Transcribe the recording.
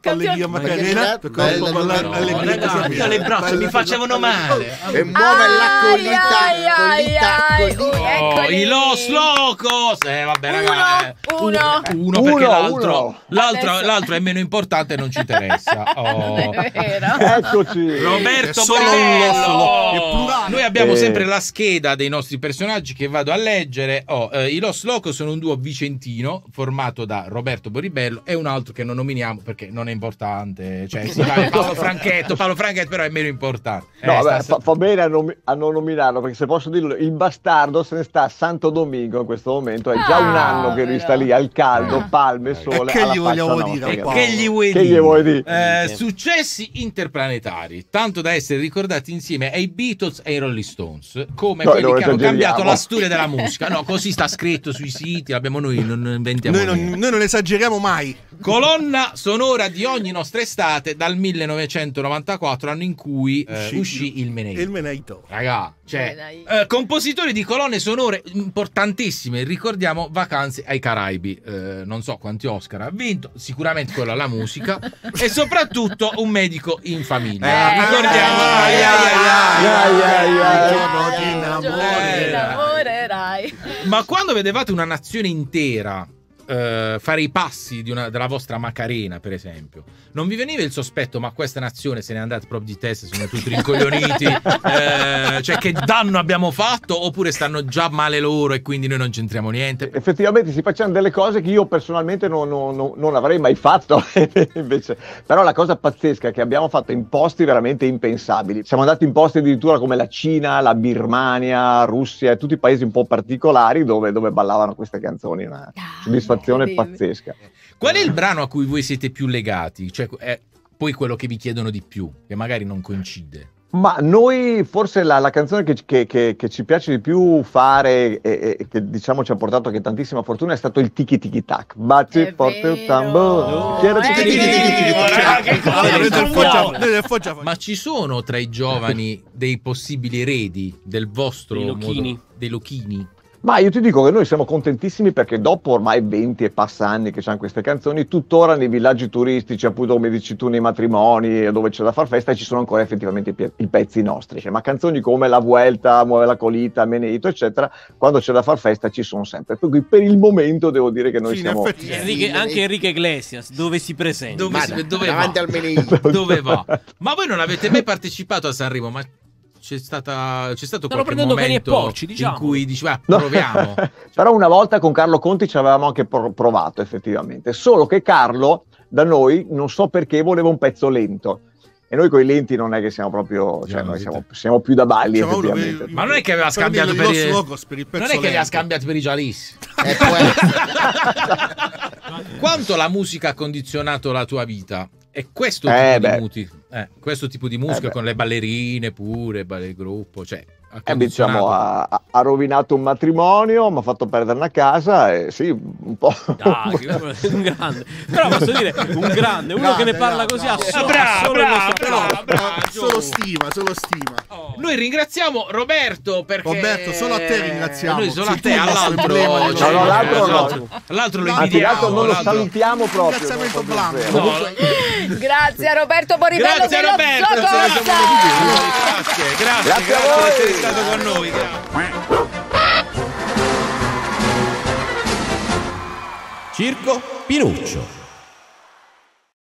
Palleria Macarena, io le braccia mi facevano male. E muove la collita, collita. Oh. I Los Locos! Eh, vabbè, Uno, ragazzi. uno. Uno perché Uno, l'altro, uno. l'altro, è meno importante e non ci interessa. Oh. È vero. Eccoci. Roberto è plurale. Noi abbiamo Eh. sempre la scheda dei nostri personaggi che vado a leggere. Oh, eh, I Los Locos sono un duo vicentino formato da Roberto Boribello e un altro che non nominiamo perché non è importante. Cioè, si fa Paolo Franchetto, Paolo Franchetto però è meno importante. No, Eh, vabbè, fa, fa bene a, nomi- a non nominarlo, perché se posso dirlo, il bastardo se ne sta a Santo Domingo in questo momento. È già Ah, un anno che lui sta lì al caldo, palme, sole. E che alla gli vogliamo dire, nostra. Paolo? Che gli vuoi Che dire? gli vuoi dire? Eh, successi interplanetari, tanto da essere ricordati insieme ai Beatles e ai Rolling Stones, come No, quelli che hanno cambiato la storia della musica. No, così sta scritto sui siti, l'abbiamo noi, non inventiamo Noi non, noi non esageriamo mai. Colonna sonora di ogni nostra estate dal 1994, anno in cui eh, Uscì- uscì il Meneito. Il Meneito. Raga, cioè, Eh, eh, compositori di colonne sonore importantissime. Ricordiamo Vacanze ai Caraibi. Eh, non so quanti Oscar ha vinto, sicuramente quello alla musica. e soprattutto un medico in famiglia. Eh, Ricordiamo. ai, ai, ai, ai. Eh. Ma quando vedevate una nazione intera eh, fare i passi di una- della vostra Macarena, per esempio, non vi veniva il sospetto, ma questa nazione se n'è andata proprio di testa, sono tutti rincoglioniti, eh, cioè che danno abbiamo fatto, oppure stanno già male loro e quindi noi non c'entriamo niente? Effettivamente si facciano delle cose che io personalmente non, non- non- non avrei mai fatto, invece. Però la cosa pazzesca è che abbiamo fatto in posti veramente impensabili. Siamo andati in posti addirittura come la Cina, la Birmania, Russia e tutti i paesi un po' particolari dove, dove ballavano queste canzoni. Una soddisfazione incredibile. pazzesca. Qual è il brano a cui voi siete più legati? Cioè, è poi quello che vi chiedono di più, che magari non coincide. Ma noi forse la, la canzone che, che- che- che ci piace di più fare e, e che diciamo ci ha portato anche tantissima fortuna è stato il tiki tiki tac. Baci forte il vero. tamburo. Ma ci sono tra i giovani dei possibili eredi del vostro Dei lochini. Ma io ti dico che noi siamo contentissimi perché dopo ormai 20 e passa anni che c'hanno queste canzoni, tuttora nei villaggi turistici, appunto come dici tu, nei matrimoni, dove c'è da far festa, ci sono ancora effettivamente i, pezzi nostri. Cioè, ma canzoni come La Vuelta, Muove la Colita, Meneito, eccetera, quando c'è da far festa ci sono sempre. Per cui per il momento devo dire che noi Sì, siamo... effetti- Enrique- anche Enrique Iglesias, dove si presenta? Dove, Ma si- dove davanti va? al Meneito. Dove va? Ma voi non avete mai partecipato a Sanremo? Ma c'è, stata, c'è stato Stanno qualche prendendo cani e momento porci, in diciamo. cui dici, "Ah, No. proviamo. Però una volta con Carlo Conti ci avevamo anche pro- provato effettivamente, solo che Carlo da noi non so perché voleva un pezzo lento. E noi con i lenti non è che siamo proprio, cioè No, noi siamo, siamo più da balli Siamo effettivamente. per- Ma non è che aveva scambiato per il i- Los Locos per il pezzo Non è che li ha lento. scambiati per i giallissi. Quanto la musica ha condizionato la tua vita? E questo Eh, tipo beh. di muti, eh, questo tipo di musica Eh, con le ballerine pure, il gruppo, cioè ha Eh, diciamo, ha, ha- ha rovinato un matrimonio, mi ha fatto perdere una casa e sì, un po'. Dai, un grande. Però posso dire, un grande, uno che ne Grande, parla grande, così ha bravo. solo, Bravo, ha solo bravo, il nostro bravo, bravo. Solo stima, solo stima. Noi ringraziamo Roberto perché Roberto, solo a te ringraziamo. Noi solo a te, all'altro. emblema di cioè, No, no, l'altro no. l'altro- l'altro lo invidiamo. l'altro non lo l'altro- salutiamo proprio. Ringraziamento. No, Grazie a Roberto Boribello Grazie dello Roberto, Zocosta. grazie, grazie, grazie, Grazie a per voi. essere stato con noi. grazie. Circo Pinuccio.